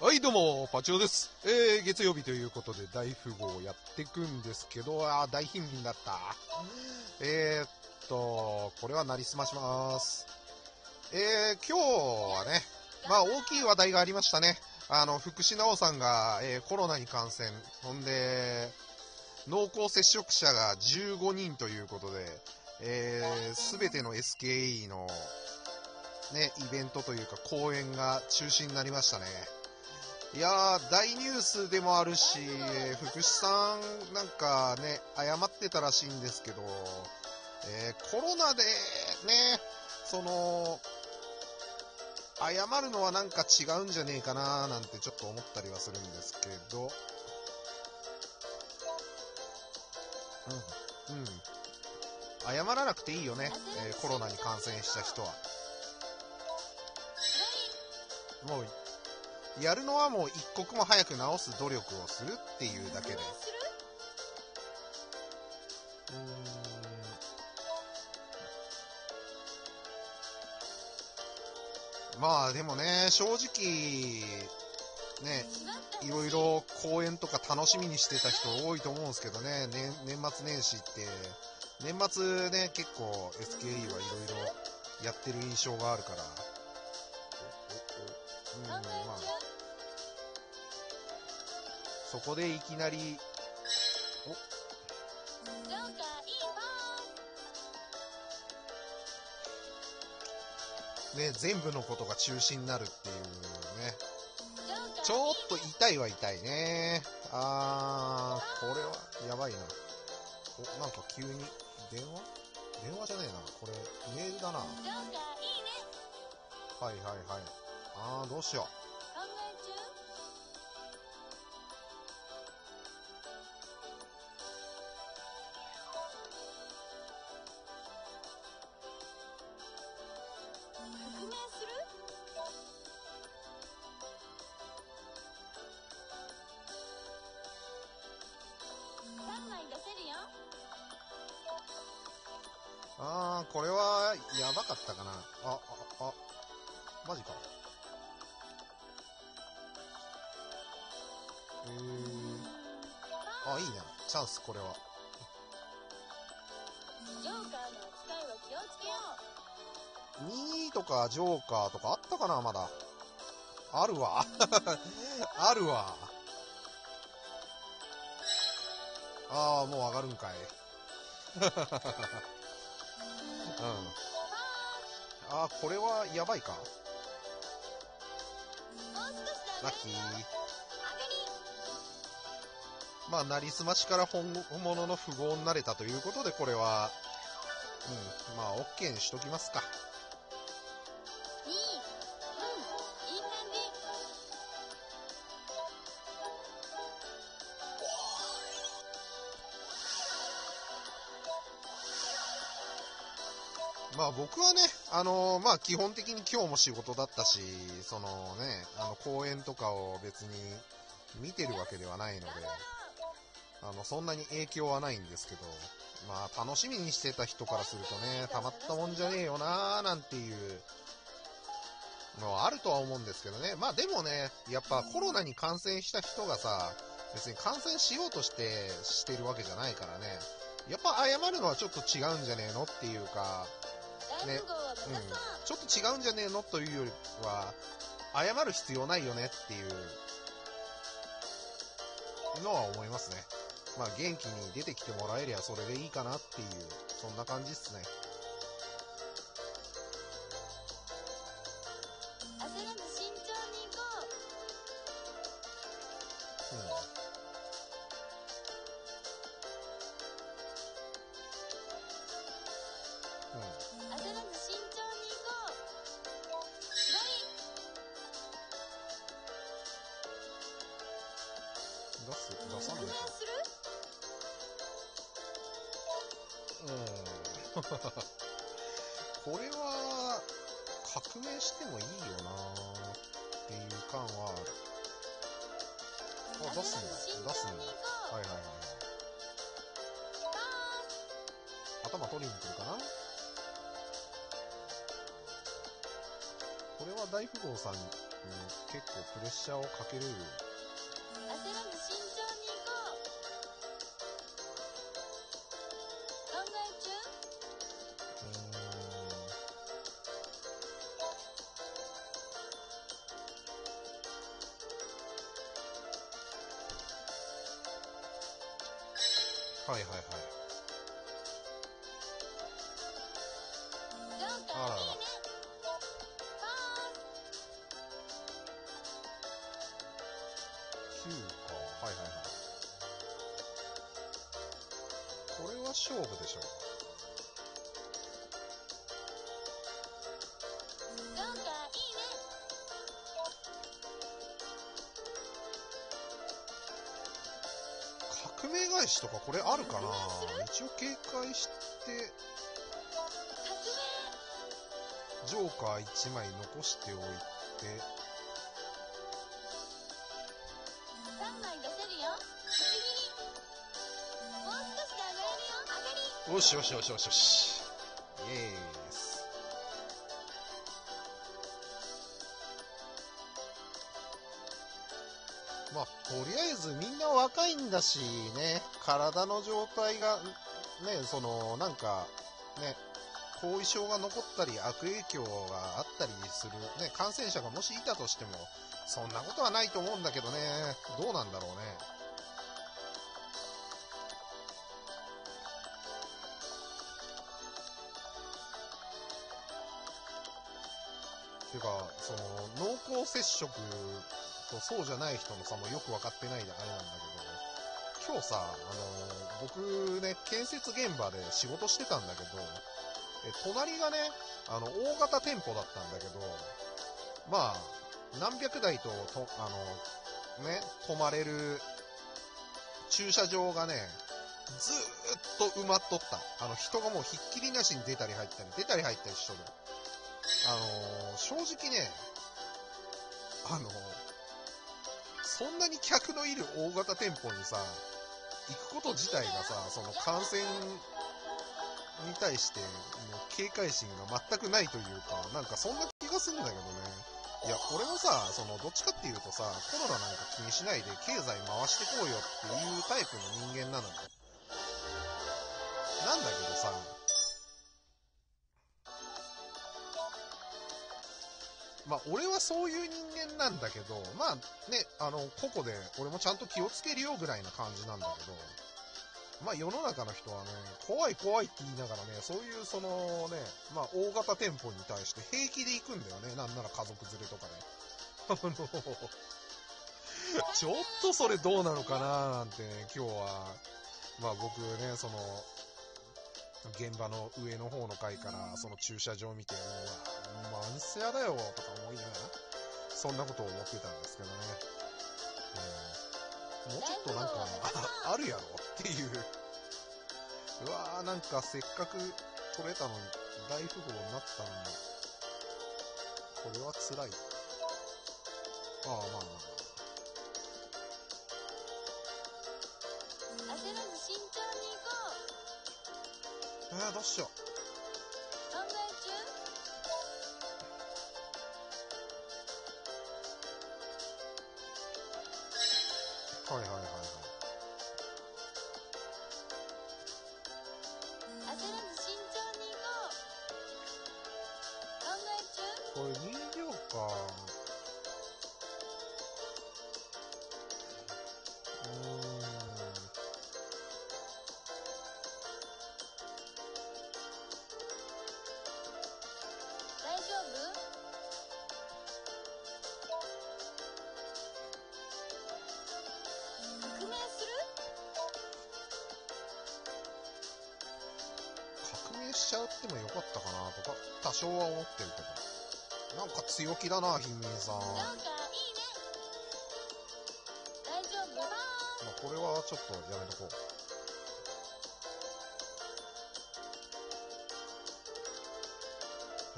はい、どうも、パチオです。えー、月曜日ということで大富豪をやっていくんですけど、あ、大貧民だった。えーっと、これはなりすまします。えー、今日はね、まあ大きい話題がありましたね。あの、福士直さんが、えーコロナに感染。ほんで、濃厚接触者が15人ということで、えー、すべての SKE の、ね、イベントというか公演が中止になりましたね。いやー、大ニュースでもあるし、福士さんなんかね、謝ってたらしいんですけど、えーコロナでね、その、謝るのはなんか違うんじゃねえかなーなんてちょっと思ったりはするんですけど、うん、うん。謝らなくていいよね、えーコロナに感染した人は。もう、やるのはもう一刻も早く治す努力をするっていうだけで。うん。まあでもね、正直、ね、いろいろ公演とか楽しみにしてた人多いと思うんですけどね、年年末年始って、年末ね、結構 SKE はいろいろやってる印象があるから、うん、まあ、そこでいきなりお、ね、全部のことが中止になるっていうね、ちょっと痛いは痛いね。あー、これはやばいな。お、なんか急に電話？電話じゃねえな。これメールだな。はいはいはい。あー、どうしよう。これはやばかったかな。あ、あ、あ、マジか。えー、あ、いいね。チャンス、これは。2とかジョーカーとかあったかな、まだ。あるわ。あるわ。ああ、もう上がるんかい。あー、これはやばいか。ラッキー。まあ、なりすましから本物の富豪になれたということで、これは、うん、まあ、OK にしときますか。まあ僕はね、あのまあ基本的に今日も仕事だったし、そのね、あの公演とかを別に見てるわけではないので、あの、そんなに影響はないんですけど、まあ楽しみにしてた人からするとね、たまったもんじゃねえよなーなんていうのはあるとは思うんですけどね。まあでもね、やっぱコロナに感染した人がさ、別に感染しようとしてしてるわけじゃないからね。やっぱ謝るのはちょっと違うんじゃねえのっていうか、ね、うん、ちょっと違うんじゃねえのというよりは、謝る必要ないよねっていうのは思いますね。まあ元気に出てきてもらえりゃそれでいいかなっていう、そんな感じっすね。うん。うん。これは、革命してもいいよなっていう感はある。あ、出すんだ。出すんだ。はいはいはい。頭取りに来るかな？これは大富豪さんに結構プレッシャーをかける。はいはいはい。あららーいいねパ9か。はいはいはい。これは勝負でしょ。ー革命返しとかこれあるかな？一応警戒して、革ジョーカー1枚残しておいて、命3枚出せるよ。もう少しで上がれるよ。上がり。よしよしよしよしよし。イエース。まあ、とりあえずみんな若いんだしね、体の状態が、ね、その、なんか、ね、後遺症が残ったり悪影響があったりする、ね、感染者がもしいたとしても、そんなことはないと思うんだけどね、どうなんだろうね。ていうか、その、濃厚接触とそうじゃない人の差もよく分かってないであれなんだけど、今日さ、あの、僕ね、建設現場で仕事してたんだけど、え、隣がね、あの、大型店舗だったんだけど、まあ、何百台と、と、あの、ね、泊まれる駐車場がね、ずーっと埋まっとった。あの、人がもうひっきりなしに出たり入ったり、出たり入ったりしとる。あのー正直ね、あのーそんなに客のいる大型店舗にさ、行くこと自体がさ、その感染に対して、もう警戒心が全くないというか、なんかそんな気がするんだけどね。いや、俺もさ、その、どっちかっていうとさ、コロナなんか気にしないで経済回してこうよっていうタイプの人間なのよ。なんだけどさ、まあ、俺はそういう人間なんだけど、まあね、あの、個々で俺もちゃんと気をつけるよぐらいな感じなんだけど、まあ世の中の人はね、怖い怖いって言いながらね、そういうそのね、まあ大型店舗に対して平気で行くんだよね、なんなら家族連れとかで。あの、ちょっとそれどうなのかななんてね、今日は、まあ僕ね、その、現場の上の方の階から、その駐車場を見て、うわ、マンスやだよ、とか思いながら、そんなことを思ってたんですけどね。うん、もうちょっとなんか、ああるやろっていう。うわー、なんかせっかく取れたのに、大富豪になったのに、これは辛い。ああ、まあまあうえー、どうしよう。考え中はいはいはいしてもよかったかなとか、多少は思ってるけど。なんか強気だな、貧民さん。まあ、これはちょっとやめとこう。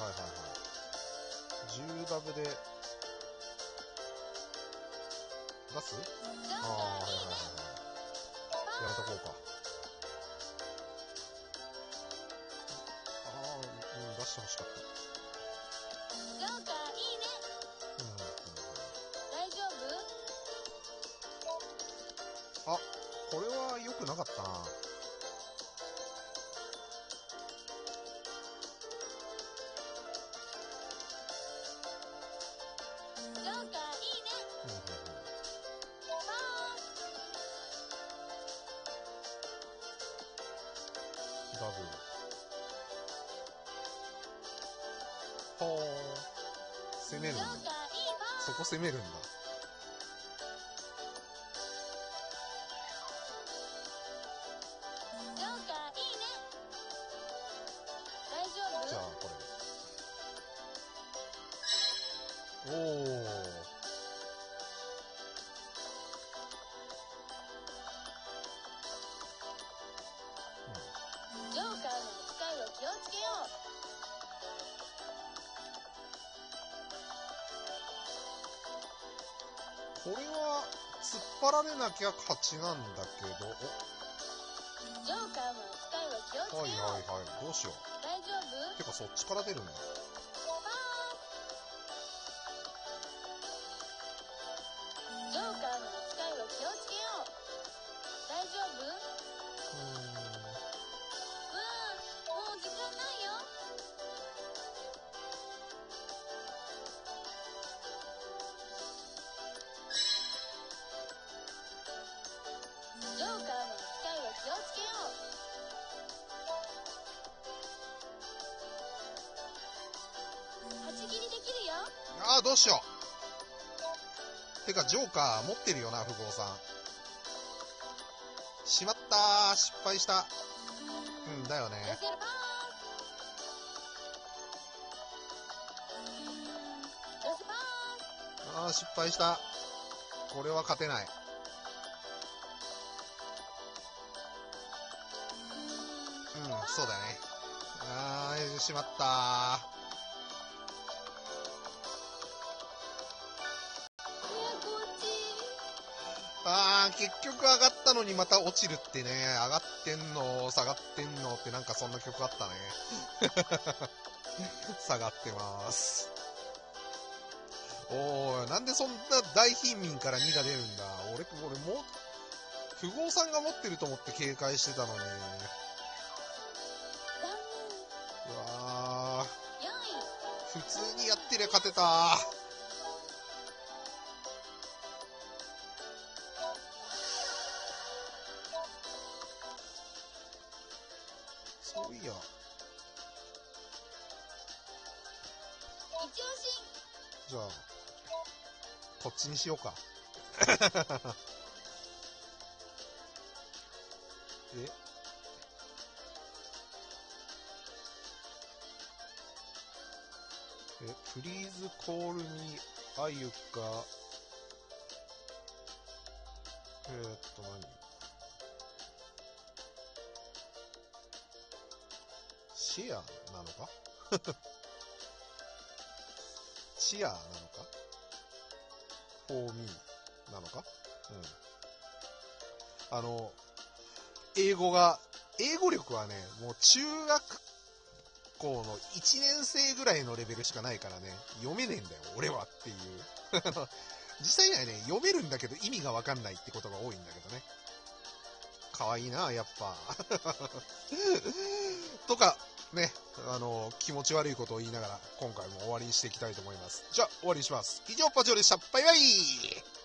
はいはいはい。10ダブで、出す？ああ、はいはいはい。やめとこうか。してほしかった。こ攻めるんだ。これは、突っ張られなきゃ勝ちなんだけど、うジョーカーの扱いは気をつけよう、はいはい。どうしよう。大丈夫？てか、そっちから出るんだ。どうしよう。てか、ジョーカー持ってるよな、富豪さん。しまったー、失敗した。うん、だよね。あー、失敗した。これは勝てない。うん、そうだね。あー、しまったー。あー、結局上がったのにまた落ちるってね、上がってんの、下がってんのってなんかそんな曲あったね。下がってます。おー、なんでそんな大貧民から2が出るんだ？俺、俺もう、富豪さんが持ってると思って警戒してたのに。残うわ念4位ー、普通にやってりゃ勝てたじゃあ、こっちにしようか。え？え、フリーズコールにあゆか、えー、っと何？シェアなのか？チアなのか？フォーミーなのか？うん。あの、英語が、英語力はね、もう中学校の1年生ぐらいのレベルしかないからね、読めねえんだよ、俺はっていう。実際にはね、読めるんだけど意味がわかんないってことが多いんだけどね。可愛いな、やっぱ。とか、ね、あの、気持ち悪いことを言いながら、今回も終わりにしていきたいと思います。じゃあ、終わりにします。以上、パチオでした。バイバイ